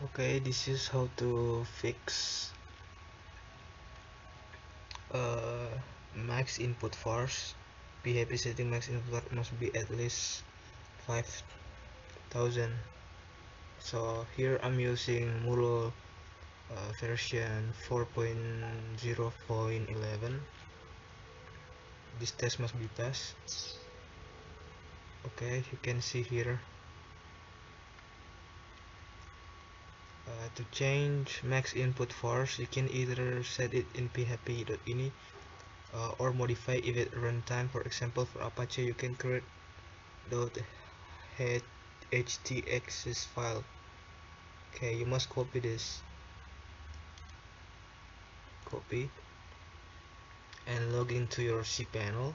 okay this is how to fix uh, max input vars PHP setting max input must be at least 5000 so here I'm using Moodle uh, version 4.0.11 this test must be passed. Okay you can see here to change max input vars you can either set it in php.ini uh, or modify event runtime. For example for apache you can create dot htaccess file. Okay you must copy this. Copy and log into your cpanel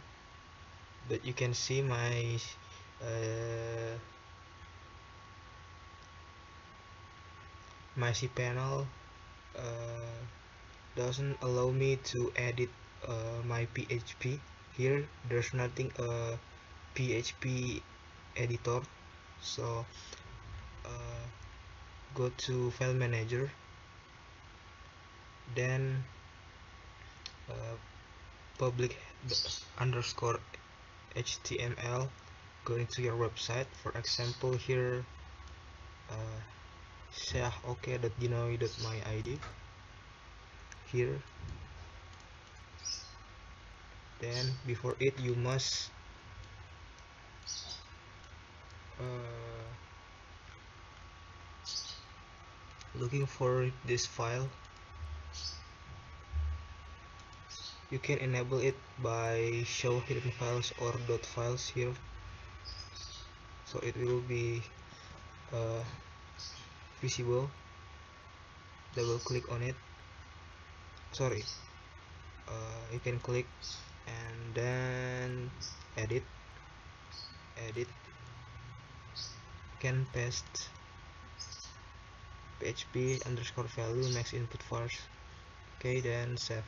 but you can see my uh, my cPanel uh, doesn't allow me to edit uh, my PHP here. There's nothing a PHP editor. So uh, go to file manager. Then uh, public underscore HTML go into your website. For example here uh, my id here. Then before it you must uh, looking for this file. You can enable it by show hidden files or dot files here. So it will be uh, visible. Double click on it. Sorry. Uh, you can click and then edit. Edit. Can paste php underscore value max input force. Okay then save.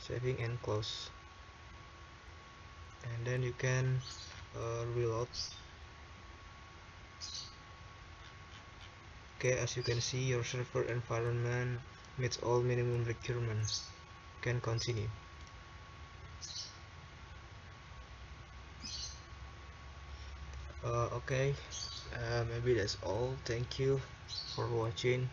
Saving and close. And then you can uh, reload okay as you can see your server environment meets all minimum requirements. Can continue. Uh, okay. Uh, maybe that's all. Thank you for watching